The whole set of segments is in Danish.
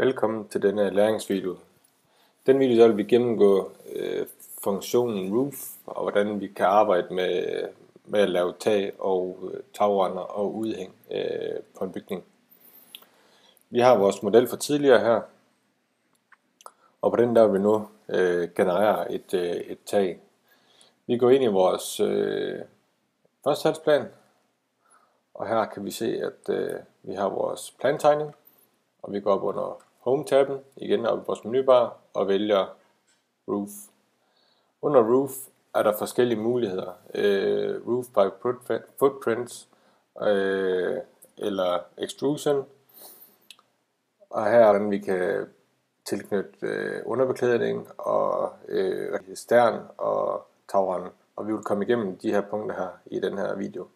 Velkommen til denne læringsvideo. Den video så vil vi gennemgå øh, funktionen roof og hvordan vi kan arbejde med, med at lave tag og øh, tagrender og udhæng øh, på en bygning. Vi har vores model fra tidligere her, og på den der vil vi nu øh, generere et, øh, et tag. Vi går ind i vores øh, førstehalsplan, og her kan vi se, at øh, vi har vores plantegning, og vi går op under Home-tabben, igen op i vores menubar, og vælger Roof. Under Roof er der forskellige muligheder. Øh, roof by Footprints, øh, eller Extrusion. Og her er den, vi kan tilknytte øh, underbeklædning og øh, stern og tagrende. Og vi vil komme igennem de her punkter her i den her video.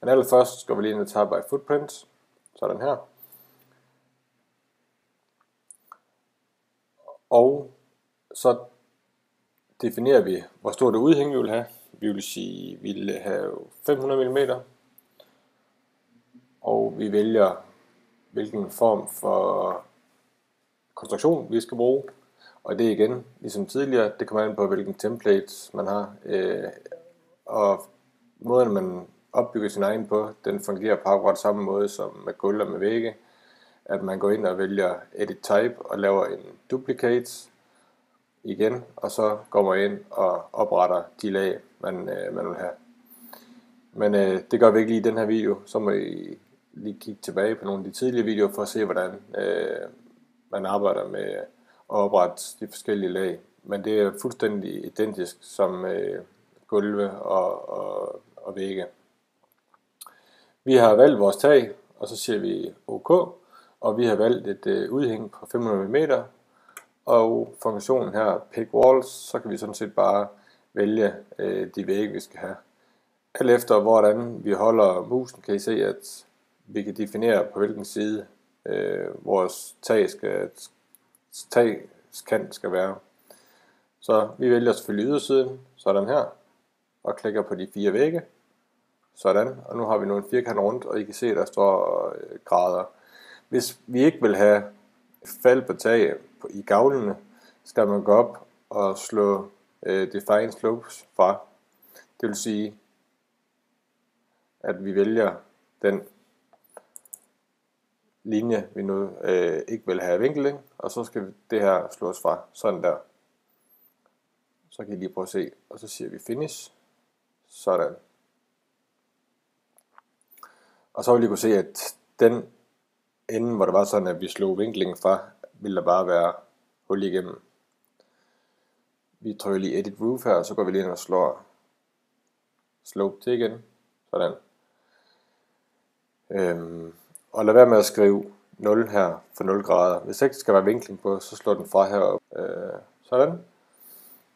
Men allerførst skal vi lige ind og tager by Footprints. Sådan her. Og så definerer vi, hvor stort det udhæng vi vil have. Vi vil sige, vi vil have 500 mm. Og vi vælger, hvilken form for konstruktion vi skal bruge. Og det igen, ligesom tidligere, det kommer an på, hvilken template man har. Øh, og måden, man opbygger sin egen på, den fungerer på akkurat samme måde som med gulv og med vægge at man går ind og vælger Edit Type og laver en Duplicate igen, og så går man ind og opretter de lag, man, øh, man vil have. Men øh, det gør vi ikke lige i den her video, så må I lige kigge tilbage på nogle af de tidligere videoer for at se, hvordan øh, man arbejder med at oprette de forskellige lag. Men det er fuldstændig identisk som øh, gulve og, og, og vægge. Vi har valgt vores tag, og så siger vi OK og vi har valgt et øh, udhæng på 500 mm, og funktionen her, pick walls, så kan vi sådan set bare vælge øh, de vægge, vi skal have. Alt efter hvordan vi holder musen, kan I se, at vi kan definere på hvilken side øh, vores tag skal, tagskant skal være. Så vi vælger selvfølgelig ydersiden, sådan her, og klikker på de fire vægge, sådan, og nu har vi nu en firkant rundt, og I kan se, at der står øh, grader. Hvis vi ikke vil have fald på tag i gavlene, skal man gå op og slå øh, Define Slopes fra. Det vil sige, at vi vælger den linje, vi nu øh, ikke vil have vinkling, og så skal det her slås fra, sådan der. Så kan I lige prøve at se, og så siger vi finish, sådan. Og så vil I kunne se, at den enden, hvor det var sådan, at vi slog vinklingen fra, ville der bare være hul igennem. Vi trykker lige Edit Roof her, og så går vi lige ind og slår Slope til igen. Sådan. Øhm, og lad være med at skrive 0 her for 0 grader. Hvis ikke skal være vinkling på, så slår den fra herop. Øh, sådan.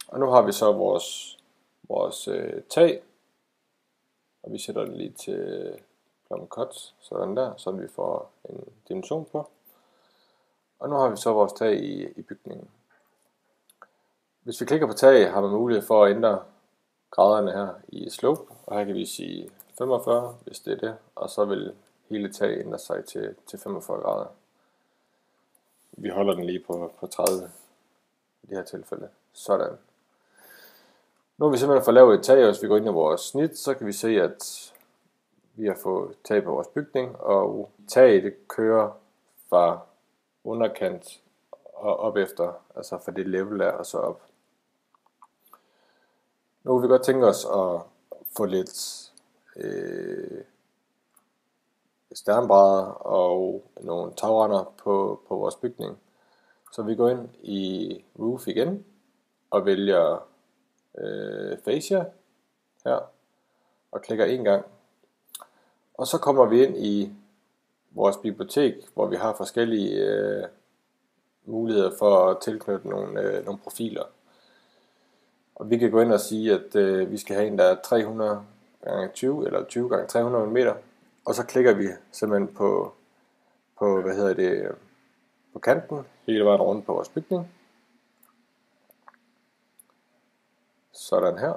Og nu har vi så vores, vores øh, tag. Og vi sætter den lige til plum cut, sådan der, så vi får en dimension på. Og nu har vi så vores tag i, i bygningen. Hvis vi klikker på tag, har man mulighed for at ændre graderne her i slope, og her kan vi sige 45, hvis det er det, og så vil hele taget ændre sig til, til 45 grader. Vi holder den lige på, på 30 i det her tilfælde. Sådan. Nu har vi simpelthen fået lavet et tag, og hvis vi går ind i vores snit, så kan vi se, at vi har fået tag på vores bygning, og taget det kører fra underkant og op efter, altså fra det level der og så op. Nu vil vi godt tænke os at få lidt øh, sternbrædder og nogle tagrender på, på vores bygning. Så vi går ind i Roof igen og vælger øh, Fascia her og klikker en gang og så kommer vi ind i vores bibliotek, hvor vi har forskellige øh, muligheder for at tilknytte nogle, øh, nogle profiler. Og vi kan gå ind og sige, at øh, vi skal have en, der er 300 gange 20 eller 20 gange 300 meter. Og så klikker vi simpelthen på, på hvad hedder det, på kanten, hele vejen rundt på vores bygning. Sådan her.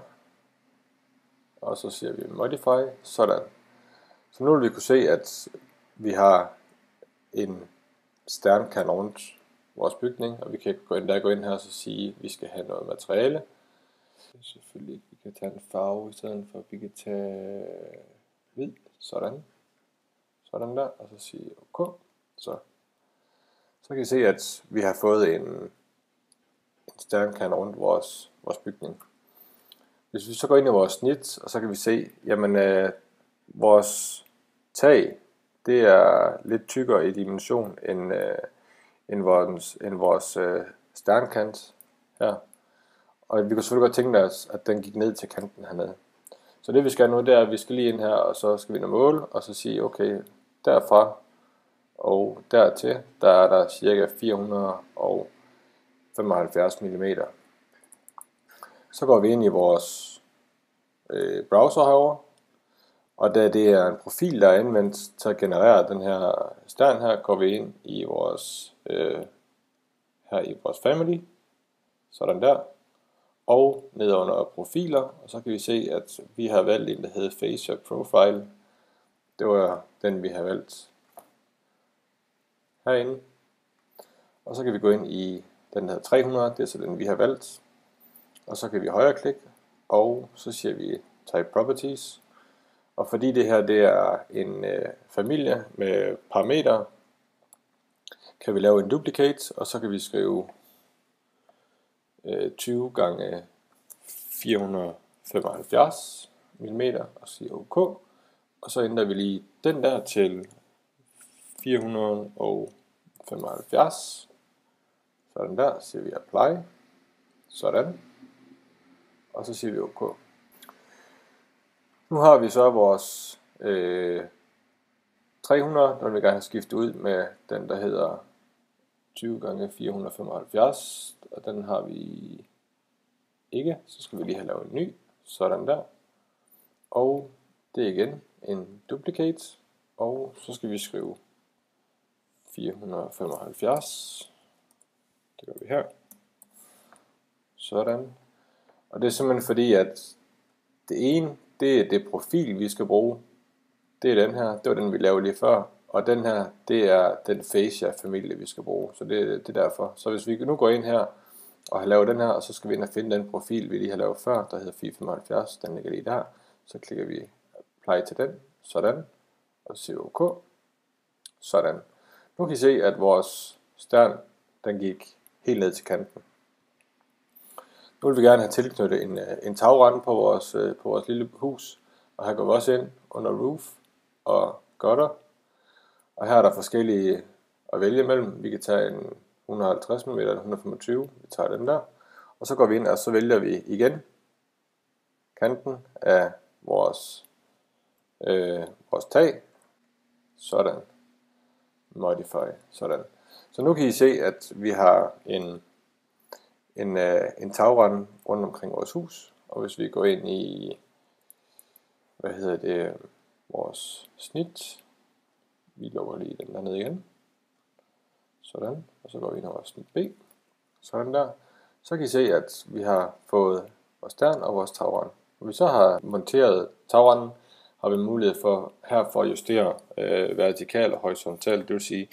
Og så siger vi modify, sådan. Så nu vil vi kunne se, at vi har en sternkanon vores bygning, og vi kan gå ind, der gå ind her og så sige, at vi skal have noget materiale. Selvfølgelig, vi kan tage en farve i stedet for, vi kan tage hvid, sådan. Sådan der, og så sige OK. Så, så kan I se, at vi har fået en, en stjernkant rundt vores, vores bygning. Hvis vi så går ind i vores snit, og så kan vi se, jamen øh, vores tag, det er lidt tykkere i dimension end, øh, end vores, end vores øh, sternkant her. Og vi kunne selvfølgelig godt tænke os, at den gik ned til kanten hernede. Så det vi skal nu, det er, at vi skal lige ind her, og så skal vi nå mål, og så sige, okay, derfra og dertil, der er der cirka 475 mm. Så går vi ind i vores øh, browser herover, og da det er en profil, der er anvendt til at generere den her stjerne her, går vi ind i vores, øh, her i vores family, sådan der, og ned under profiler, og så kan vi se, at vi har valgt en, der hedder Facial Profile. Det var den, vi har valgt herinde. Og så kan vi gå ind i den her 300, det er så den, vi har valgt. Og så kan vi højreklikke, og så siger vi Type Properties. Og fordi det her det er en øh, familie med parametre, kan vi lave en duplicate, og så kan vi skrive øh, 20 gange 475 mm og sige OK. Og så ændrer vi lige den der til 475. Sådan der, siger vi apply. Sådan. Og så siger vi OK. Nu har vi så vores øh, 300, den vil vi gerne have skiftet ud med den, der hedder 20 gange 475, og den har vi ikke, så skal vi lige have lavet en ny, sådan der. Og det er igen en duplicate, og så skal vi skrive 475. Det gør vi her. Sådan. Og det er simpelthen fordi, at det ene, det er det profil, vi skal bruge. Det er den her, det var den, vi lavede lige før. Og den her, det er den fascia-familie, vi skal bruge. Så det, det er derfor. Så hvis vi nu går ind her og har lavet den her, og så skal vi ind og finde den profil, vi lige har lavet før, der hedder 475, den ligger lige der. Så klikker vi apply til den, sådan, og så siger OK, sådan. Nu kan I se, at vores stern, den gik helt ned til kanten. Nu vil vi gerne have tilknyttet en, øh, en tagrende på vores, øh, på vores lille hus, og her går vi også ind under roof og gutter. Og her er der forskellige at vælge mellem. Vi kan tage en 150 mm eller 125, vi tager den der. Og så går vi ind, og så vælger vi igen kanten af vores, øh, vores tag. Sådan. Modify. Sådan. Så nu kan I se, at vi har en, en, øh, en tagrende rundt omkring vores hus. Og hvis vi går ind i, hvad hedder det, vores snit, vi lukker lige den der ned igen. Sådan. Og så går vi ind over snit B. Sådan der. Så kan I se, at vi har fået vores stern og vores tagrende. Når vi så har monteret tagrenden, har vi mulighed for her for at justere øh, vertikal og horisontal. Det vil sige,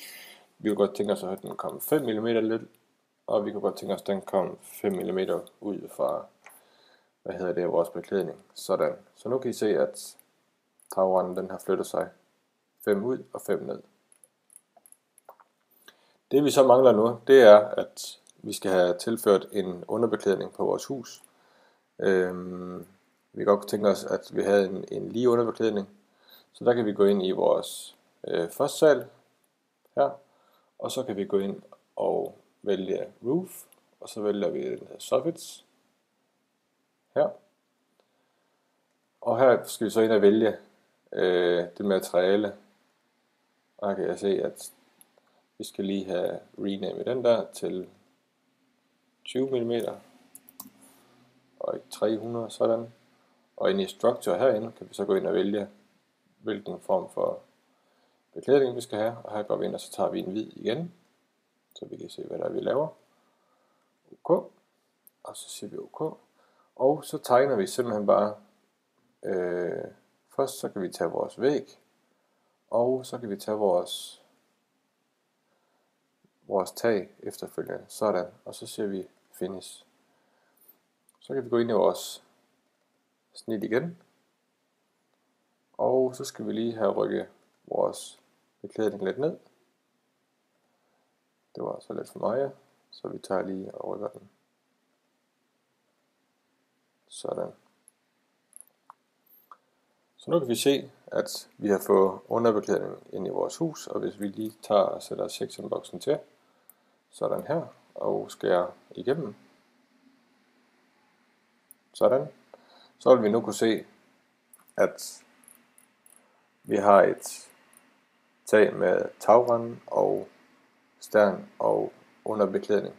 vi kunne godt tænke os, at den kom 5 mm lidt, og vi kunne godt tænke os, at den kom 5 mm ud fra, hvad hedder det, vores beklædning. Sådan. Så nu kan I se, at tagrenden den har flyttet sig 5 ud og 5 ned. Det vi så mangler nu, det er, at vi skal have tilført en underbeklædning på vores hus. Øhm, vi kan godt tænke os, at vi havde en, en lige underbeklædning. Så der kan vi gå ind i vores øh, første sal her, og så kan vi gå ind og vælge roof, og så vælger vi den her soffits her. Og her skal vi så ind og vælge øh, det materiale. Og her kan jeg se, at vi skal lige have rename den der til 20 mm og 300 sådan. Og inde i Structure herinde kan vi så gå ind og vælge, hvilken form for beklædning vi skal have. Og her går vi ind, og så tager vi en hvid igen, så vi kan se, hvad der er, vi laver. OK. Og så siger vi OK. Og så tegner vi simpelthen bare, øh, først så kan vi tage vores væg, og så kan vi tage vores vores tag efterfølgende. Sådan. Og så ser vi finish. Så kan vi gå ind i vores snit igen. Og så skal vi lige have rykket vores beklædning lidt ned. Det var så lidt for meget, så vi tager lige og rykker den. Sådan. Så nu kan vi se, at vi har fået underbeklædning ind i vores hus, og hvis vi lige tager og sætter sectionboksen til, sådan her, og skærer igennem, sådan, så vil vi nu kunne se, at vi har et tag med tagrende og stern og underbeklædning.